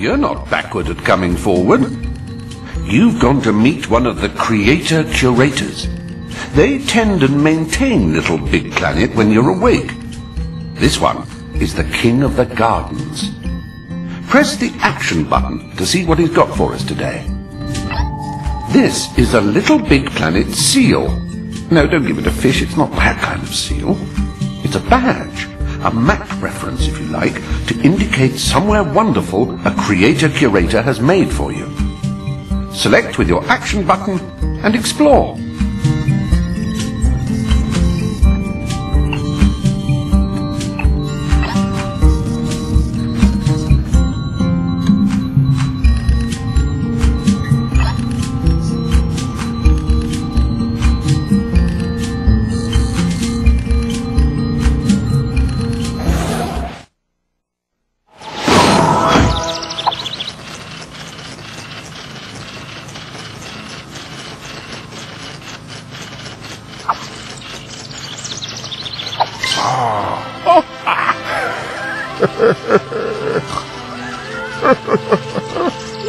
You're not backward at coming forward. You've gone to meet one of the creator curators. They tend and maintain Little Big Planet when you're awake. This one is the King of the Gardens. Press the action button to see what he's got for us today. This is a Little Big Planet seal. No, don't give it a fish, it's not that kind of seal. It's a badge, a map reference, if you like, to indicate somewhere wonderful a creator-curator has made for you. Select with your action button and explore.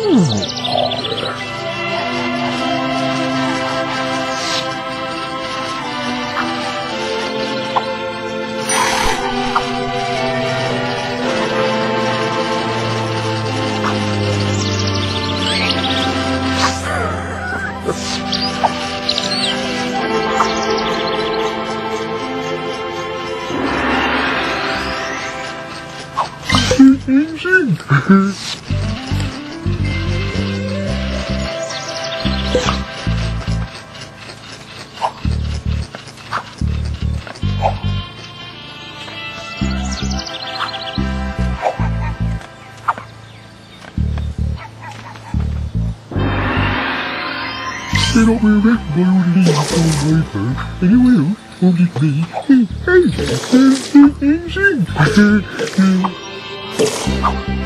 Mm-hmm. They don't wear that blue leaf on my hair. Anyone else? Only me. They don't wear that blue leaf on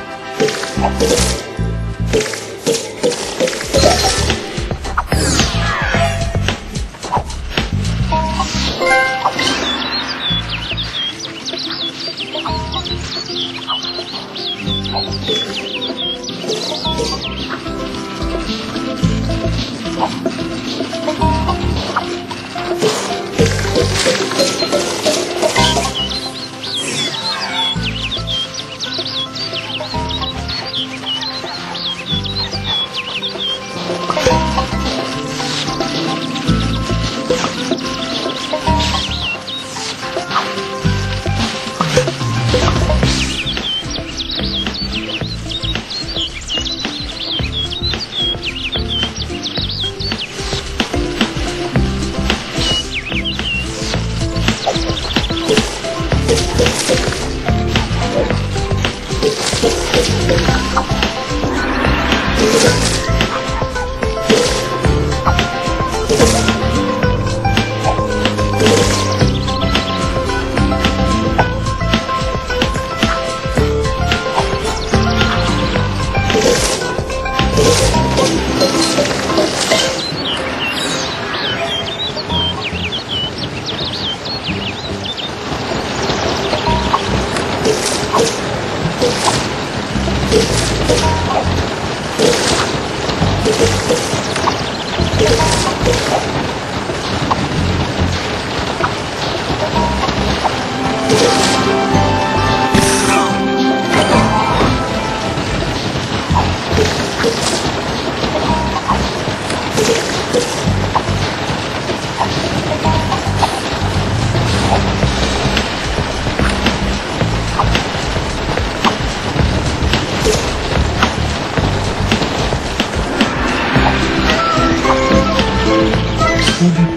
My hair.